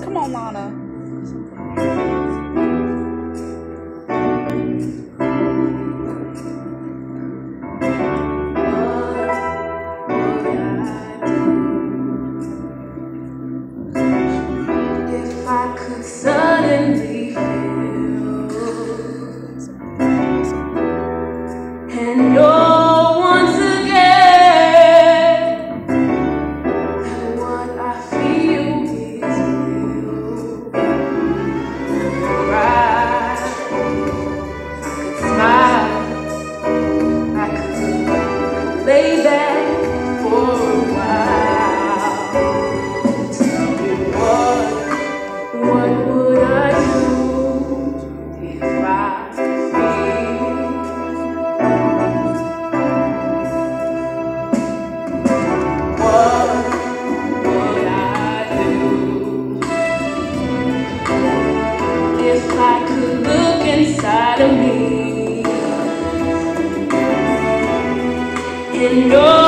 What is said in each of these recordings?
Come on, Lana. I could suddenly know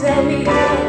Tell me.